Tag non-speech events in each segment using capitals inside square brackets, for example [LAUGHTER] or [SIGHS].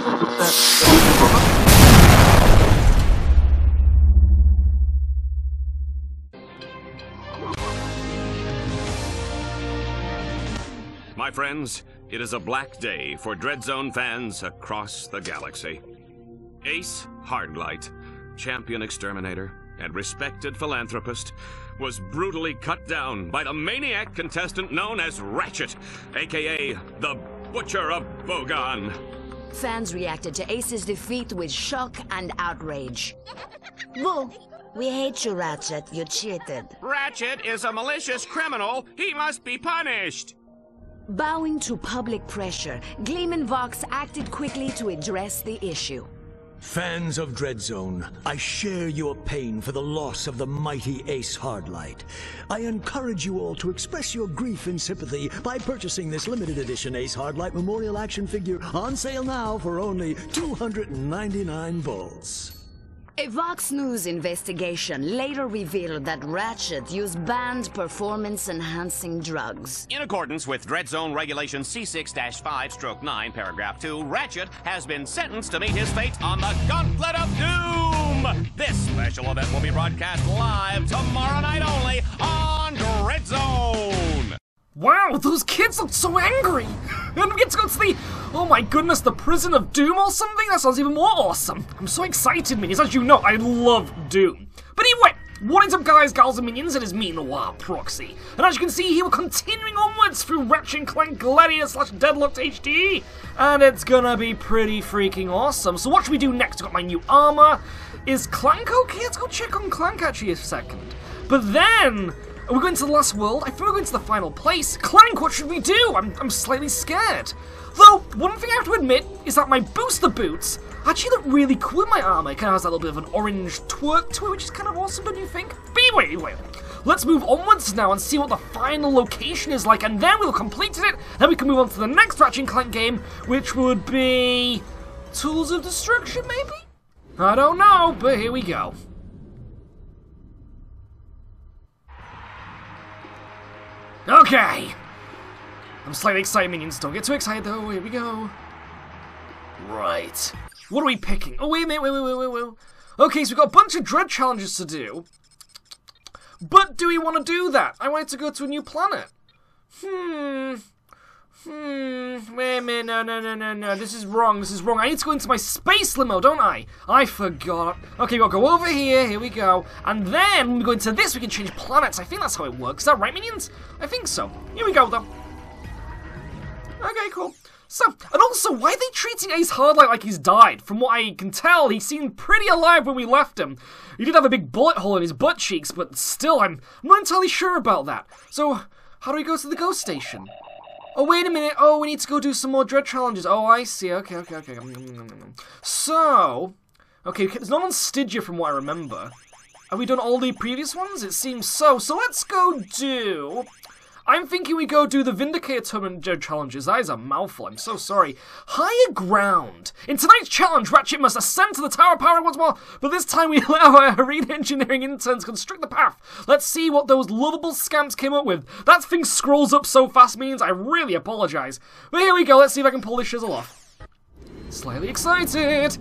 [LAUGHS] My friends, it is a black day for Dreadzone fans across the galaxy. Ace Hardlight, champion exterminator and respected philanthropist, was brutally cut down by the maniac contestant known as Ratchet, aka the Butcher of Bogon. Fans reacted to Ace's defeat with shock and outrage. [LAUGHS] Boo! We hate you, Ratchet. You cheated. Ratchet is a malicious criminal. He must be punished. Bowing to public pressure, Gleeman Vox acted quickly to address the issue. Fans of Dreadzone, I share your pain for the loss of the mighty Ace Hardlight. I encourage you all to express your grief and sympathy by purchasing this limited edition Ace Hardlight Memorial Action figure on sale now for only 299 volts. A Vox News investigation later revealed that Ratchet used banned performance-enhancing drugs. In accordance with Dreadzone Regulation C6-5 stroke 9, paragraph 2, Ratchet has been sentenced to meet his fate on the Gauntlet of Doom! This special event will be broadcast live tomorrow night only on Dreadzone! Wow, those kids look so angry! And we get to go to the, oh my goodness, the Prison of Doom or something? That sounds even more awesome. I'm so excited, minions. As you know, I love Doom. But anyway, what is up guys, gals and minions? It is me, Noir Proxy. And as you can see here, we're continuing onwards through Ratchet Clank Gladiator slash Deadlocked HD. And it's gonna be pretty freaking awesome. So what should we do next? I've got my new armor. Is Clank okay? Let's go check on Clank actually a second. But then, are we going to the last world? I think we're going to the final place. Clank, what should we do? I'm, I'm slightly scared. Though, one thing I have to admit is that my booster boots actually look really cool in my armor. It kind of has that little bit of an orange twerk to it, which is kind of awesome, don't you think? But anyway, anyway. Let's move onwards now and see what the final location is like, and then we'll complete it. Then we can move on to the next Ratchet and Clank game, which would be... Tools of Destruction, maybe? I don't know, but here we go. Okay. I'm slightly excited, minions. Don't get too excited, though. Here we go. Right. What are we picking? Oh, wait a minute. Wait, wait, wait, wait, wait. Okay, so we've got a bunch of dread challenges to do. But do we want to do that? I wanted to go to a new planet. Hmm. Hmm. Wait a minute. No, no, no, no, no. This is wrong. This is wrong. I need to go into my space limo, don't I? I forgot. Okay, we'll go over here. Here we go. And then when we go into this, we can change planets. I think that's how it works. Is that right, minions? I think so. Here we go, though. Okay, cool. So, and also, why are they treating Ace Hardlight like he's died? From what I can tell, he seemed pretty alive when we left him. He did have a big bullet hole in his butt cheeks, but still, I'm not entirely sure about that. So, how do we go to the ghost station? Oh, wait a minute. Oh, we need to go do some more dread challenges. Oh, I see. Okay, okay, okay. Mm, mm, mm, so, okay, there's not on Stygia from what I remember. Have we done all the previous ones? It seems so. So let's go do... I'm thinking we go do the Vindicator Dread challenges. That is a mouthful. I'm so sorry. Higher ground. In tonight's challenge, Ratchet must ascend to the Tower of Power once more, but this time we [LAUGHS] allow our arena engineering interns construct the path. Let's see what those lovable scamps came up with. That thing scrolls up so fast means I really apologize. But here we go. Let's see if I can pull this shizzle off. Slightly excited.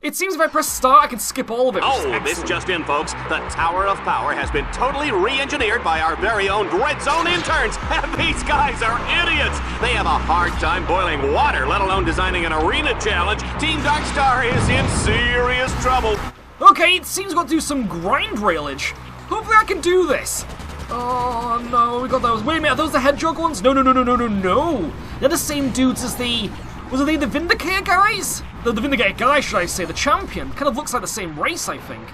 It seems if I press start, I can skip all of it. Oh, this just in, folks. The Tower of Power has been totally re-engineered by our very own Red Dreadzone interns. And [LAUGHS] these guys are idiots. They have a hard time boiling water, let alone designing an arena challenge. Team Darkstar is in serious trouble. Okay, it seems we've got to do some grind railage. Hopefully I can do this. Oh no, we got those. Wait a minute, are those the hedgehog ones? No, no, no, no, no, no, no. They're the same dudes as the was they the Vindicator guys? The, the guy, should I say, the champion. Kind of looks like the same race, I think.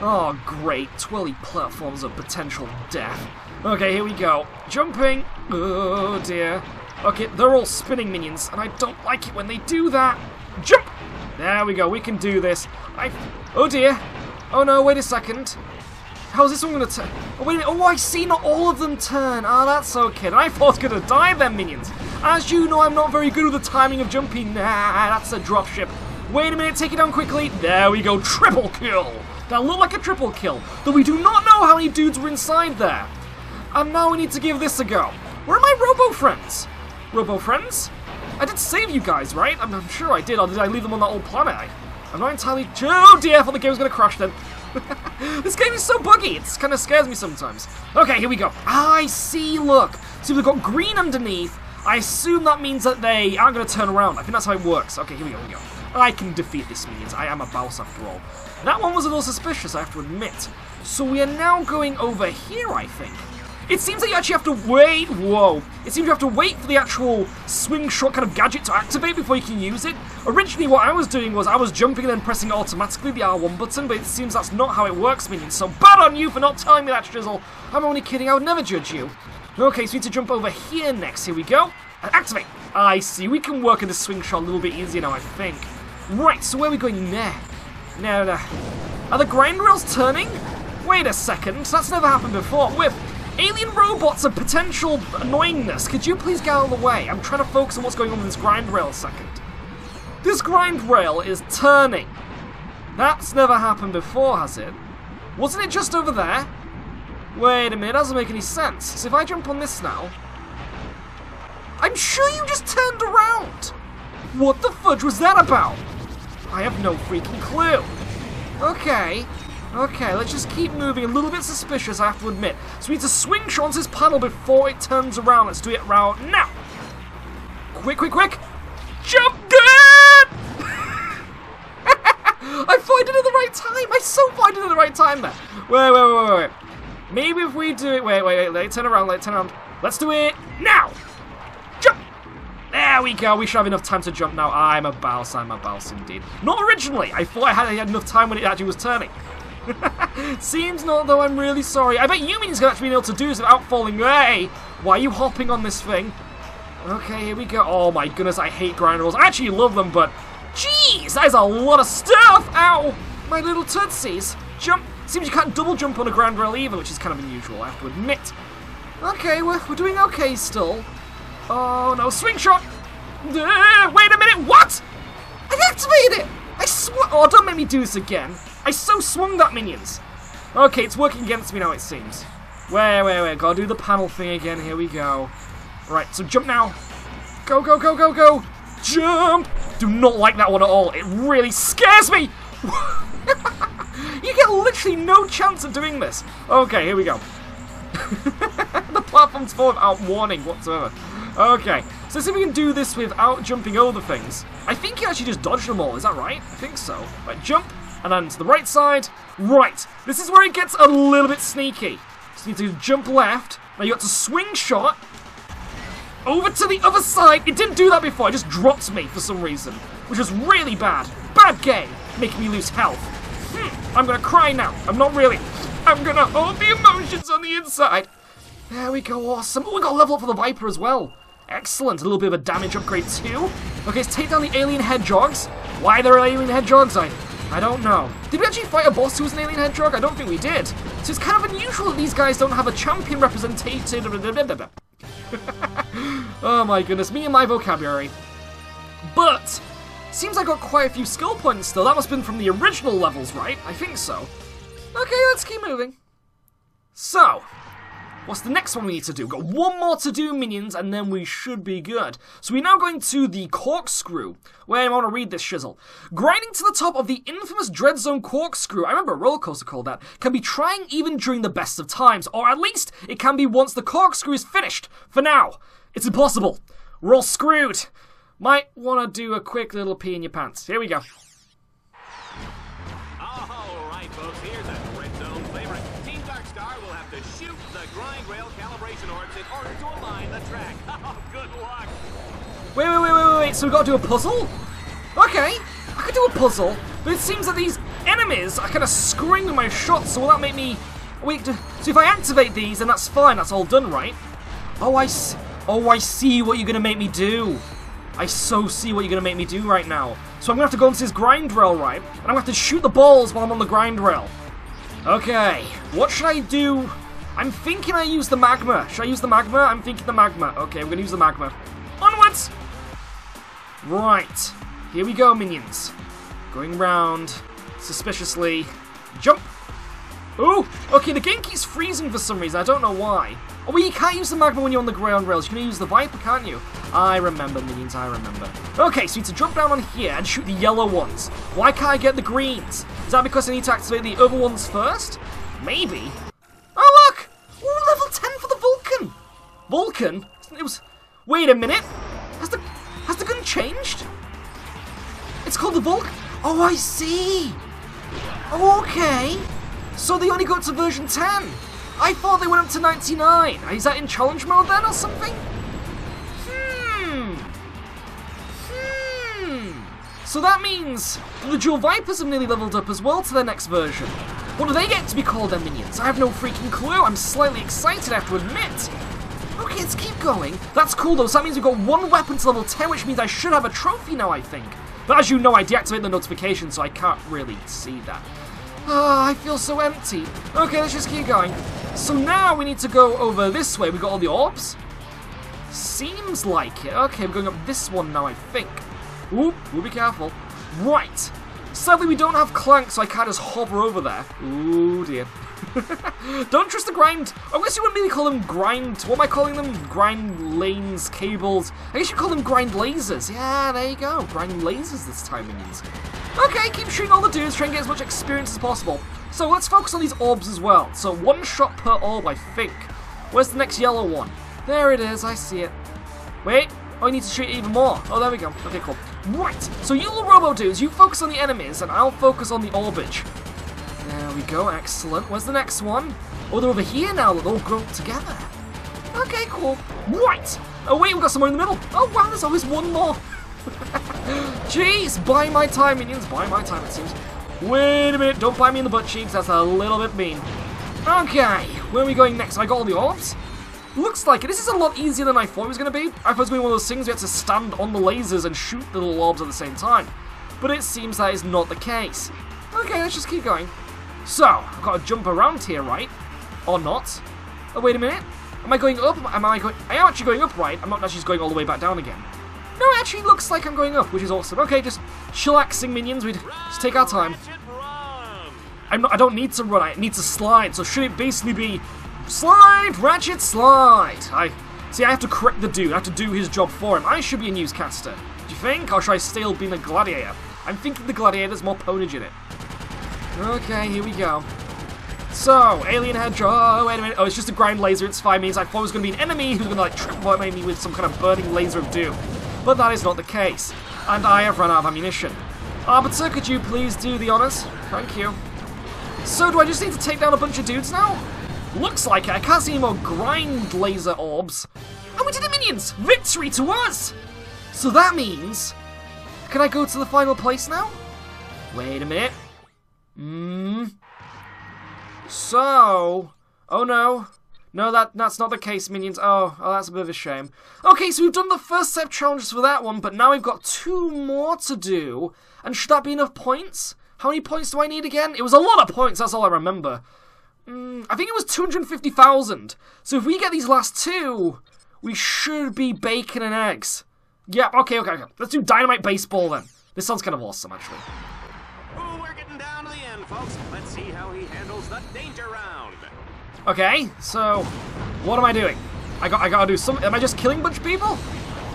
Oh, great. Twirly platforms of potential death. Okay, here we go. Jumping. Oh, dear. Okay, they're all spinning minions, and I don't like it when they do that. Jump! There we go, we can do this. I... Oh, dear. Oh, no, wait a second. How's this one gonna turn? Oh, wait a minute. Oh, I see not all of them turn. Ah, oh, that's okay. I thought was gonna die then, minions. As you know, I'm not very good with the timing of jumping. [LAUGHS] Nah, that's a dropship. Wait a minute, take it down quickly. There we go. Triple kill. That looked like a triple kill, though we do not know how many dudes were inside there. And now we need to give this a go. Where are my robo friends? Robo friends? I did save you guys, right? I'm, I'm sure I did, or did I leave them on that old planet? I, I'm not entirely... Oh dear, I thought the game was going to crash then. [LAUGHS] this game is so buggy, it kind of scares me sometimes. Okay, here we go. I see, look. See, we've got green underneath. I assume that means that they aren't going to turn around. I think that's how it works. Okay, here we go, here we go. I can defeat this minions. I am a boss after all. That one was a little suspicious, I have to admit. So we are now going over here, I think. It seems that you actually have to wait. Whoa. It seems you have to wait for the actual swing shot kind of gadget to activate before you can use it. Originally, what I was doing was I was jumping and then pressing automatically the R1 button, but it seems that's not how it works, minions. So bad on you for not telling me that, Drizzle. I'm only kidding. I would never judge you. Okay, so we need to jump over here next. Here we go. And activate. I see. We can work in the swing shot a little bit easier now, I think. Right, so where are we going there? No, no. Are the grind rails turning? Wait a second. That's never happened before. With Alien robots of potential annoyingness, could you please get out of the way? I'm trying to focus on what's going on with this grind rail a second. This grind rail is turning. That's never happened before, has it? Wasn't it just over there? Wait a minute, that doesn't make any sense. So if I jump on this now... I'm sure you just turned around! What the fudge was that about? I have no freaking clue. Okay, Okay, let's just keep moving. A little bit suspicious, I have to admit. So we need to swing Chauncey's panel before it turns around. Let's do it right now. Quick, quick, quick. Jump good! [LAUGHS] I did it at the right time. I so did it at the right time there. Wait, wait, wait, wait. Maybe if we do it... Wait, wait, wait. Let it turn around, let it turn around. Let's do it now. Jump! There we go. We should have enough time to jump now. I'm a bouse. I'm a bouse indeed. Not originally. I thought I had, I had enough time when it actually was turning. [LAUGHS] Seems not, though I'm really sorry. I bet you means going to be able to do this without falling. Hey, why are you hopping on this thing? Okay, here we go. Oh my goodness, I hate grind rolls. I actually love them, but jeez, that is a lot of stuff. Ow, my little tootsies. Jump. Seems you can't double jump on a grind rail either, which is kind of unusual, I have to admit. Okay, we're, we're doing okay still. Oh no, swing shot. Uh, wait a minute, what? I activated it. I swear. Oh, don't make me do this again. I so swung that, minions! Okay, it's working against me now, it seems. Wait, wait, wait. Gotta do the panel thing again. Here we go. Right, so jump now. Go, go, go, go, go! Jump! Do not like that one at all. It really scares me! [LAUGHS] you get literally no chance of doing this. Okay, here we go. [LAUGHS] the platform's full without warning whatsoever. Okay, so see if we can do this without jumping over things. I think you actually just dodged them all, is that right? I think so. Right, jump, and then to the right side. Right, this is where it gets a little bit sneaky. So you need to jump left. Now you got to swing shot. Over to the other side. It didn't do that before. It just dropped me for some reason. Which was really bad. Bad game. Making me lose health. Hmm, I'm gonna cry now. I'm not really. I'm gonna hold the emotions on the inside. There we go, awesome. Oh, we got a level up for the Viper as well. Excellent. A little bit of a damage upgrade too. Okay, let's take down the alien hedgehogs. Why there are alien hedgehogs? I I don't know. Did we actually fight a boss who was an alien hedgehog? I don't think we did. So it's kind of unusual that these guys don't have a champion representation. [LAUGHS] oh my goodness, me and my vocabulary. But, seems I got quite a few skill points still. That must have been from the original levels, right? I think so. Okay, let's keep moving. So, What's the next one we need to do? Got one more to do, minions, and then we should be good. So we're now going to the corkscrew. Wait, I want to read this shizzle. Grinding to the top of the infamous Dread Zone corkscrew, I remember a roller coaster called that, can be trying even during the best of times, or at least it can be once the corkscrew is finished. For now, it's impossible. We're all screwed. Might want to do a quick little pee in your pants. Here we go. All right, folks, here's a red zone favorite. Team Dark Star will have to shoot the grind rail calibration orbs in order to align the track. [LAUGHS] Oh, good luck. Wait, wait, wait, wait, wait, so we've gotta do a puzzle? Okay, I could do a puzzle, but it seems that these enemies are kind of screwing with my shots, so will that make me... Wait, so if I activate these, then that's fine, that's all done, right? Oh, I see. Oh, I see what you're gonna make me do. I so see what you're gonna make me do right now. So I'm gonna have to go into this grind rail, right? And I'm gonna have to shoot the balls while I'm on the grind rail. Okay, what should I do? I'm thinking I use the magma. Should I use the magma? I'm thinking the magma. Okay, we're gonna use the magma. Onwards! Right. Here we go, minions. Going round suspiciously. Jump! Ooh! Okay, the game keeps freezing for some reason. I don't know why. Oh, well, you can't use the magma when you're on the ground rails. You can use the Viper, can't you? I remember, minions, I remember. Okay, so you need to jump down on here and shoot the yellow ones. Why can't I get the greens? Is that because I need to activate the other ones first? Maybe. Oh, look! Ooh, level 10 for the Vulcan! Vulcan? It was... Wait a minute! Has the... Has the gun changed? It's called the Vulcan... Oh, I see! Okay. So they only got to version 10. I thought they went up to 99. Is that in challenge mode then or something? Hmm. Hmm. So that means the Dual Vipers have nearly leveled up as well to their next version. What do they get to be called their minions? I have no freaking clue. I'm slightly excited, I have to admit. Okay, let's keep going. That's cool though, so that means we've got one weapon to level 10, which means I should have a trophy now, I think. But as you know, I deactivated the notification, so I can't really see that. Ah, I feel so empty. Okay, let's just keep going. So now we need to go over this way. We got all the orbs. Seems like it. Okay, we're going up this one now, I think. Oop, we'll be careful. Right. Sadly, we don't have Clank, so I can't just hover over there. Ooh, dear. [LAUGHS] don't trust the grind. I guess you wouldn't really call them grind. What am I calling them? Grind lanes, cables. I guess you call them grind lasers. Yeah, there you go. Grind lasers this time, minions. Okay, keep shooting all the dudes, try and get as much experience as possible. So let's focus on these orbs as well. So one shot per orb, I think. Where's the next yellow one? There it is, I see it. Wait, oh, I need to shoot even more. Oh, there we go. Okay, cool. Right, so you little robo dudes, you focus on the enemies, and I'll focus on the orbage. We go, excellent. Where's the next one? Oh, they're over here now, they're all grouped together. Okay, cool. Right. Oh, wait, we've got somewhere in the middle. Oh, wow, there's always one more. [LAUGHS] Jeez, buy my time, minions. Buy my time, it seems. Wait a minute, don't buy me in the butt cheeks. That's a little bit mean. Okay, where are we going next? I got all the orbs? Looks like it. This is a lot easier than I thought it was going to be. I thought it was going to be one of those things we had to stand on the lasers and shoot the little orbs at the same time. But it seems that is not the case. Okay, let's just keep going. So, I've got to jump around here, right? Or not. Oh, wait a minute. Am I going up? Am I going... I am actually going up, right? I'm not actually going all the way back down again. No, it actually looks like I'm going up, which is awesome. Okay, just chillaxing minions. We just take our time. I'm not, I don't need to run. I need to slide. So should it basically be slide, Ratchet, slide? I see. I have to correct the dude. I have to do his job for him. I should be a newscaster. Do you think, or should I still be the gladiator? I'm thinking the gladiator's more ponage in it. Okay, here we go. So, alien head Oh, wait a minute. Oh, it's just a grind laser. It's fine. Means I thought it was going to be an enemy who's going to like trip me with some kind of burning laser of doom but that is not the case, and I have run out of ammunition. Ah, Arbiter, could you please do the honours? Thank you. So do I just need to take down a bunch of dudes now? Looks like it. I can't see any more grind laser orbs. And we did it, minions! Victory to us! So that means... Can I go to the final place now? Wait a minute. Hmm... So... Oh no. No, that that's not the case, minions. Oh, oh, that's a bit of a shame. Okay, so we've done the first set of challenges for that one, but now we've got two more to do. And should that be enough points? How many points do I need again? It was a lot of points, that's all I remember. Mm, I think it was 250,000. So if we get these last two, we should be bacon and eggs. Yeah, okay, okay, okay. Let's do Dynamite Baseball then. This sounds kind of awesome, actually. Folks. Let's see how he handles the danger round. Okay, so what am I doing? I got I gotta do some. Am I just killing a bunch of people?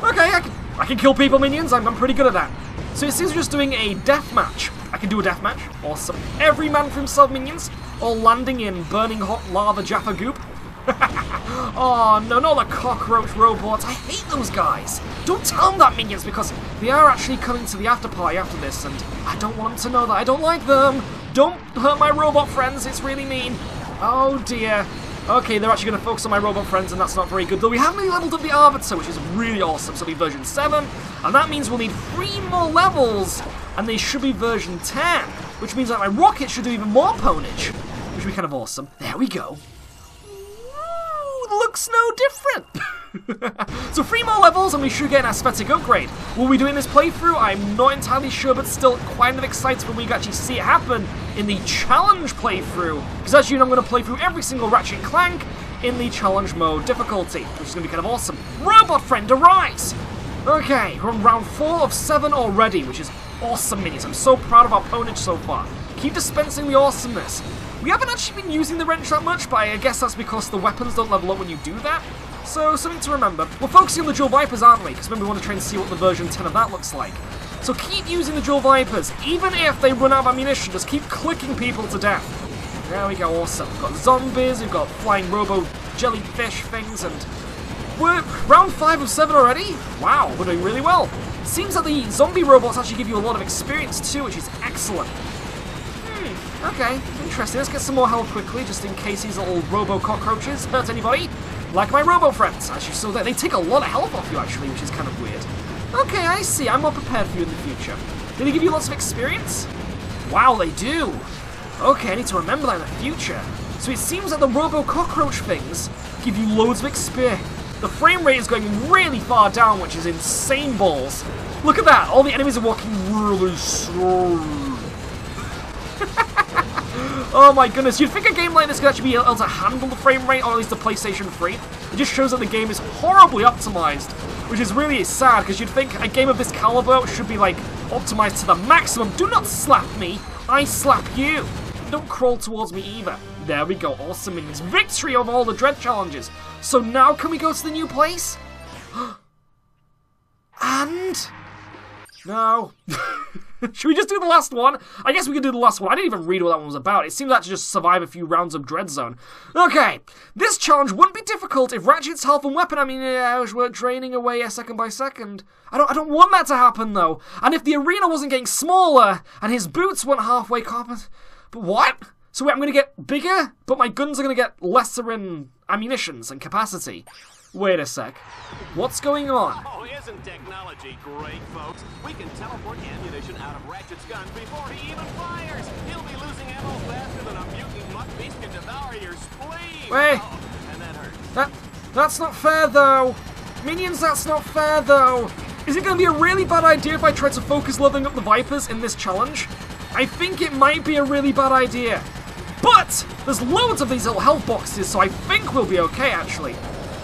Okay, I can I can kill people minions. I'm, I'm pretty good at that. So it seems we're just doing a death match. I can do a death match. Awesome. Every man for himself, minions. All landing in burning hot lava Jaffa goop. [LAUGHS] oh no, not the cockroach robots. I hate those guys. Don't tell them that, minions, because they are actually coming to the after party after this, and I don't want them to know that I don't like them. Don't hurt my robot friends. It's really mean. Oh dear. Okay, they're actually going to focus on my robot friends, and that's not very good. Though we haven't leveled up the Arbiter, which is really awesome. So it'll be version 7, and that means we'll need 3 more levels, and they should be version 10. Which means that my rocket should do even more ponage, which would be kind of awesome. There we go. Ooh, looks no different. [LAUGHS] [LAUGHS] so three more levels and we should get an aesthetic upgrade. Will we do in this playthrough? I'm not entirely sure, but still kind of excited when we actually see it happen in the challenge playthrough. Because as you know, I'm going to play through every single Ratchet Clank in the challenge mode difficulty, which is going to be kind of awesome. Robot friend, arise! Okay, we're on round four of seven already, which is awesome minions. I'm so proud of our ponage so far. Keep dispensing the awesomeness. We haven't actually been using the wrench that much, but I guess that's because the weapons don't level up when you do that. So, something to remember. We're focusing on the Dual Vipers, aren't we? Because remember we want to try and see what the version 10 of that looks like. So keep using the Dual Vipers. Even if they run out of ammunition, just keep clicking people to death. There we go, awesome. We've got zombies, we've got flying robo jellyfish things, and we're round 5 of 7 already? Wow, we're doing really well. Seems that the zombie robots actually give you a lot of experience too, which is excellent. Hmm, okay, interesting. Let's get some more health quickly, just in case these little robo cockroaches hurt anybody. Like my robo friends, as you saw. They take a lot of health off you actually, which is kind of weird. Okay, I see. I'm more prepared for you in the future. Do they give you lots of experience? Wow, they do. Okay, I need to remember that in the future. So it seems that the Robo Cockroach things give you loads of experience. The frame rate is going really far down, which is insane balls. Look at that, all the enemies are walking really slow. Oh my goodness, you'd think a game like this could actually be able to handle the frame rate, or at least the PlayStation 3. It just shows that the game is horribly optimized, which is really sad, because you'd think a game of this caliber should be, like, optimized to the maximum. Do not slap me, I slap you. Don't crawl towards me either. There we go, awesome minions. Victory over all the Dread challenges. So now can we go to the new place? [GASPS] and... No. [LAUGHS] [LAUGHS] Should we just do the last one? I guess we could do the last one. I didn't even read what that one was about. It seems like to just survive a few rounds of Dread Zone. Okay, this challenge wouldn't be difficult if Ratchet's health and weapon I mean, uh, were draining away a second by second. I don't, I don't want that to happen though. And if the arena wasn't getting smaller and his boots weren't halfway covered, but what? So wait, I'm going to get bigger, but my guns are going to get lesser in ammunitions and capacity. Wait a sec. What's going on? Oh, isn't technology great, folks? We can teleport ammunition out of Ratchet's gun before he even fires. He'll be losing ammo faster than a mutant mutt beast can devour your spleen. Wait. Oh, and that hurt. That, that's not fair though. Minions, that's not fair though. Is it going to be a really bad idea if I try to focus leveling up the Vipers in this challenge? I think it might be a really bad idea. But there's loads of these little health boxes, so I think we'll be okay, actually.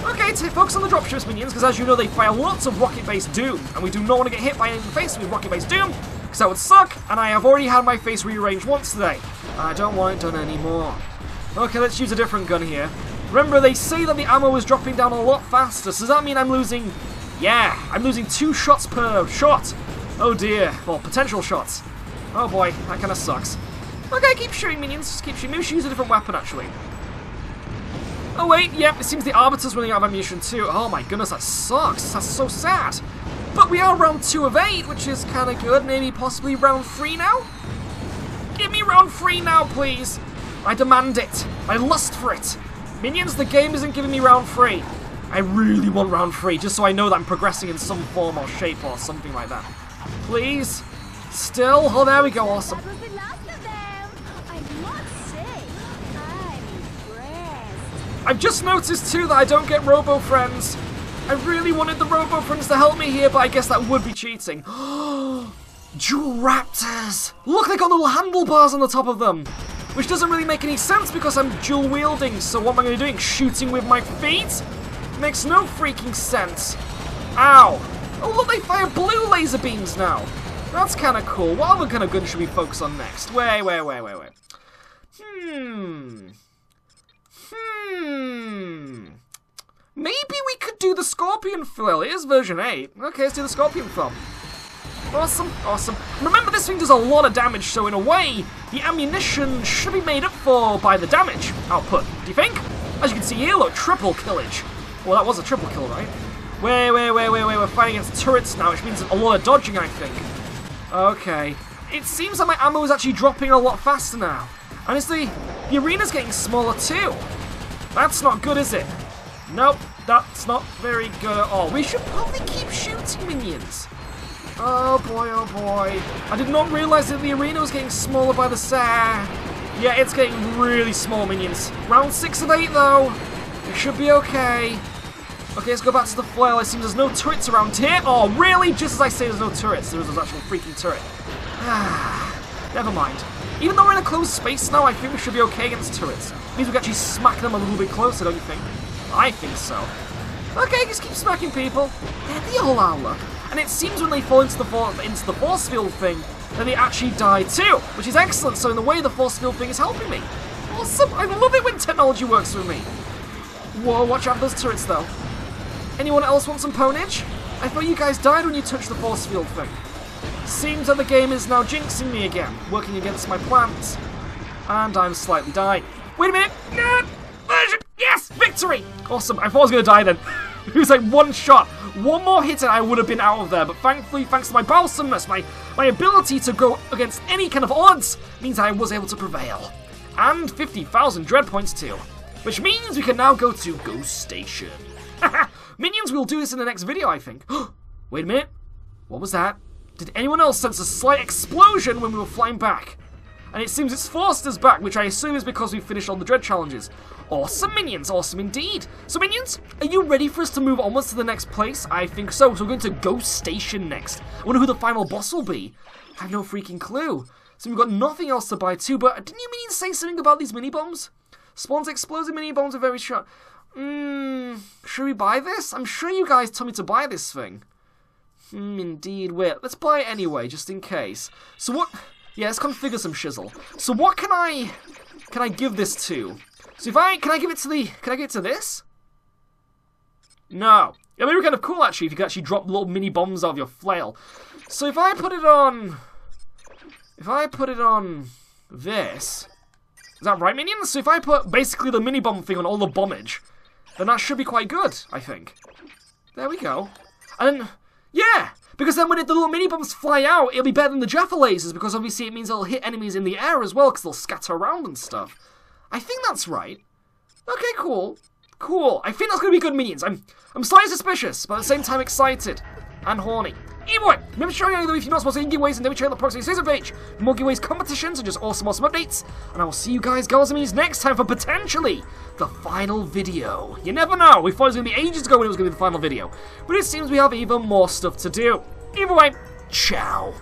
Okay, to focus on the dropships minions, because as you know, they fire lots of rocket-based doom, and we do not want to get hit by any face with rocket-based doom, because that would suck, and I have already had my face rearranged once today. I don't want it done anymore. Okay, let's use a different gun here. Remember, they say that the ammo is dropping down a lot faster, so does that mean I'm losing... Yeah, I'm losing two shots per shot. Oh dear, well, potential shots. Oh boy, that kind of sucks. Okay, keep shooting minions, just keep shooting. Maybe we should use a different weapon, actually. Oh wait, yep, it seems the Arbiter's running out of ammunition too. Oh my goodness, that sucks. That's so sad. But we are round 2 of 8, which is kind of good. Maybe possibly round 3 now? Give me round 3 now, please. I demand it. I lust for it. Minions, the game isn't giving me round 3. I really want round 3, just so I know that I'm progressing in some form or shape or something like that. Please? Still? Oh, there we go, awesome. I've just noticed too that I don't get Robo Friends. I really wanted the Robo Friends to help me here, but I guess that would be cheating. [GASPS] Dual Raptors! Look, they got little handlebars on the top of them! Which doesn't really make any sense because I'm dual wielding, so what am I going to be doing? Shooting with my feet? Makes no freaking sense. Ow! Oh, look, they fire blue laser beams now! That's kind of cool. What other kind of gun should we focus on next? Wait, wait, wait, wait, wait. Hmm. Hmm. Maybe we could do the Scorpion Flail. It is version 8. Okay, let's do the Scorpion Flail. Awesome, awesome. Remember, this thing does a lot of damage, so in a way, the ammunition should be made up for by the damage output. Do you think? As you can see here, look, triple killage. Well, that was a triple kill, right? Wait, wait, wait, wait, wait. We're fighting against turrets now, which means a lot of dodging, I think. Okay. It seems like my ammo is actually dropping a lot faster now. And it's the, the arena's getting smaller too. That's not good, is it? Nope, that's not very good at all. We should probably keep shooting minions. Oh boy, oh boy. I did not realize that the arena was getting smaller by the sa. Yeah, it's getting really small minions. Round 6 of 8 though. It should be okay. Okay, let's go back to the flail. It seems there's no turrets around here. Oh, really? Just as I say there's no turrets, there's an actual freaking turret. Ah, [SIGHS] Never mind. Even though we're in a closed space now, I think we should be okay against turrets. It means we can actually smack them a little bit closer, don't you think? I think so. Okay, just keep smacking people. There they all are, look. And it seems when they fall into the into the force field thing, then they actually die too, which is excellent. So in the way, the force field thing is helping me. Awesome! I love it when technology works for me. Whoa! Watch out for those turrets though. Anyone else want some ponage? I thought you guys died when you touched the force field thing. Seems that the game is now jinxing me again, working against my plans. And I'm slightly dying. Wait a minute! Yes! Victory! Awesome. I thought I was going to die then. [LAUGHS] it was like one shot. One more hit and I would have been out of there. But thankfully, thanks to my balsamness, my, my ability to go against any kind of odds, means I was able to prevail. And 50,000 dread points too. Which means we can now go to Ghost Station. [LAUGHS] Minions, we'll do this in the next video, I think. [GASPS] Wait a minute. What was that? Did anyone else sense a slight explosion when we were flying back? And it seems it's forced us back, which I assume is because we finished all the Dread challenges. Awesome, Minions, awesome indeed. So, Minions, are you ready for us to move onwards to the next place? I think so. So, we're going to Ghost Station next. I wonder who the final boss will be. I have no freaking clue. So, we've got nothing else to buy too, but didn't you Minions say something about these mini bombs? Spawns explosive mini bombs are very sharp. Mmm, should we buy this? I'm sure you guys told me to buy this thing. Hmm, indeed. Wait, let's buy it anyway, just in case. So what... Yeah, let's configure some shizzle. So what can I... Can I give this to? So if I... Can I give it to the... Can I give it to this? No. It would be kind of cool, actually, if you could actually drop little mini bombs out of your flail. So if I put it on... If I put it on... This... Is that right, minions? So if I put basically the mini bomb thing on all the bombage, then that should be quite good, I think. There we go. And yeah, because then when it, the little mini bombs fly out, it'll be better than the Jaffa lasers because obviously it means it'll hit enemies in the air as well because they'll scatter around and stuff. I think that's right. Okay, cool. Cool. I think that's going to be good minions. I'm I'm slightly suspicious, but at the same time excited and horny. Anyway, remember to you if you're not supposed sponsoring giveaways and every channel approximately season page, more giveaways, competitions, and just awesome, awesome updates. And I will see you guys, girls and minis, next time for potentially the final video. You never know. We thought it was going to be ages ago when it was going to be the final video, but it seems we have even more stuff to do. Either way, ciao.